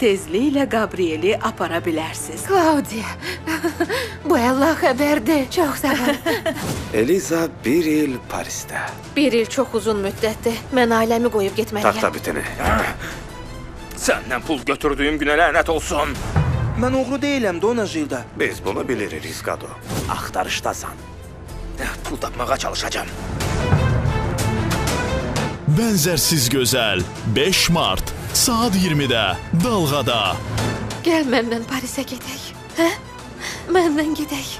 tezliklə Gabrieli apara bilərsiz. Claudia, bu Allah xəbərdir. Çox sağ ol. Eliza bir il Parisdə. Bir il çox uzun müddətdir. Mən ailəmi qoyub getməliyəm. Taxta bitini. Səndən pul götürdüyüm günə lənət olsun. Mən oğru deyiləm, Dona Jilda. Biz bunu bilirik Riskado. Axtarışdasan. Pul tapmağa çalışacağam. Bənzərsiz gözəl 5 mart saat 20-də Dalğada. Gəl məndən Parisə gedək. Hə? Məndən gedək.